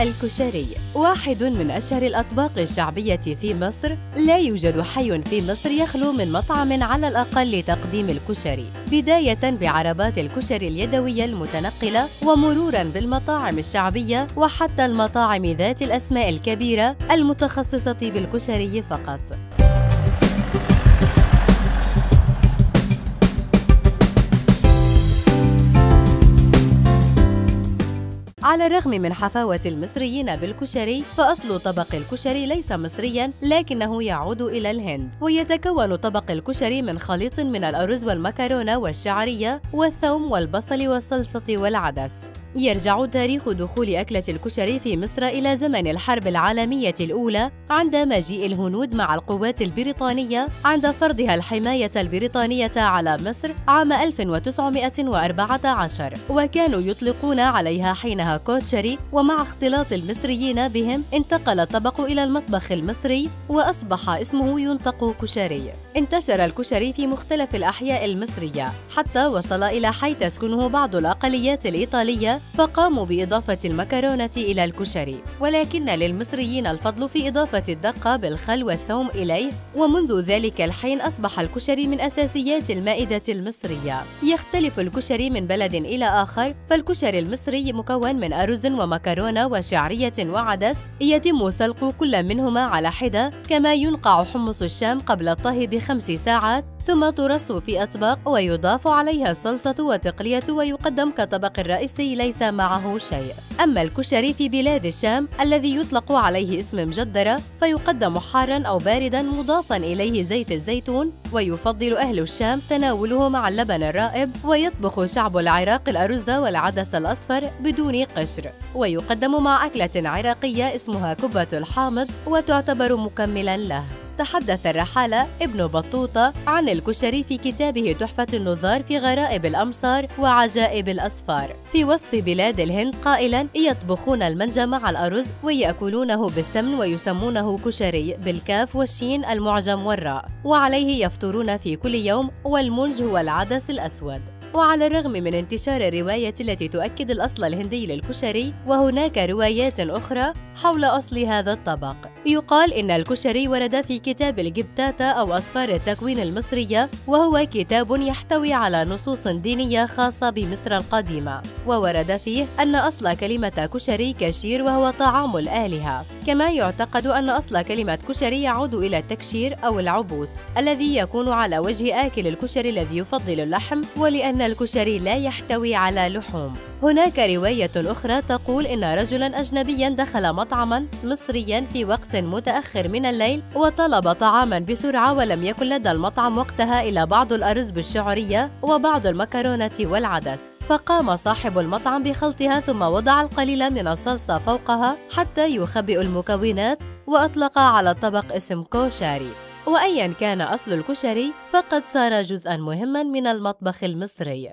الكشري واحد من أشهر الأطباق الشعبية في مصر. لا يوجد حي في مصر يخلو من مطعم على الأقل لتقديم الكشري بداية بعربات الكشري اليدوية المتنقلة ومرورا بالمطاعم الشعبية وحتى المطاعم ذات الأسماء الكبيرة المتخصصة بالكشري فقط. على الرغم من حفاوة المصريين بالكشري فأصل طبق الكشري ليس مصريا لكنه يعود إلى الهند. ويتكون طبق الكشري من خليط من الأرز والمكرونة والشعرية والثوم والبصل والصلصة والعدس. يرجع تاريخ دخول أكلة الكشري في مصر إلى زمن الحرب العالمية الأولى عند مجيء الهنود مع القوات البريطانية عند فرضها الحماية البريطانية على مصر عام 1914 وكانوا يطلقون عليها حينها كوتشري ومع اختلاط المصريين بهم انتقل الطبق إلى المطبخ المصري وأصبح اسمه ينطق كشري. انتشر الكشري في مختلف الأحياء المصرية حتى وصل إلى حي تسكنه بعض الأقليات الإيطالية فقاموا بإضافة المكرونة إلى الكشري ولكن للمصريين الفضل في إضافة الدقة بالخل والثوم إليه ومنذ ذلك الحين أصبح الكشري من أساسيات المائدة المصرية. يختلف الكشري من بلد إلى آخر فالكشري المصري مكون من أرز ومكرونة وشعرية وعدس يتم سلق كل منهما على حدة كما ينقع حمص الشام قبل الطهي بخمس ساعات. ثم ترص في أطباق ويضاف عليها الصلصة وتقلية ويقدم كطبق رئيسي ليس معه شيء. أما الكشري في بلاد الشام الذي يطلق عليه اسم مجدرة فيقدم حارا أو باردا مضافا إليه زيت الزيتون ويفضل أهل الشام تناوله مع اللبن الرائب ويطبخ شعب العراق الأرز والعدس الأصفر بدون قشر. ويقدم مع أكلة عراقية اسمها كبة الحامض وتعتبر مكملا له. تحدث الرحالة ابن بطوطة عن الكشري في كتابه تحفة النظار في غرائب الأمصار وعجائب الأسفار في وصف بلاد الهند قائلا يطبخون المنج مع الأرز ويأكلونه بالسمن ويسمونه كشري بالكاف والشين المعجم والراء. وعليه يفطرون في كل يوم والمنج هو العدس الأسود. وعلى الرغم من انتشار الرواية التي تؤكد الأصل الهندي للكشري وهناك روايات أخرى حول أصل هذا الطبق. يقال إن الكشري ورد في كتاب الجبتاتا أو أسفار التكوين المصرية وهو كتاب يحتوي على نصوص دينية خاصة بمصر القديمة. وورد فيه أن أصل كلمة كشري كشير وهو طعام الآلهة. كما يعتقد أن أصل كلمة كشري يعود إلى التكشير أو العبوس الذي يكون على وجه آكل الكشري الذي يفضل اللحم ولأن الكشري لا يحتوي على لحوم. هناك رواية أخرى تقول إن رجلا أجنبيا دخل مطعما مصريا في وقت متأخر من الليل وطلب طعاما بسرعة ولم يكن لدى المطعم وقتها إلا بعض الأرز بالشعرية وبعض المكرونة والعدس. فقام صاحب المطعم بخلطها ثم وضع القليل من الصلصة فوقها حتى يخبئ المكونات وأطلق على الطبق اسم كوشاري. وأيا كان أصل الكشري فقد صار جزءا مهما من المطبخ المصري.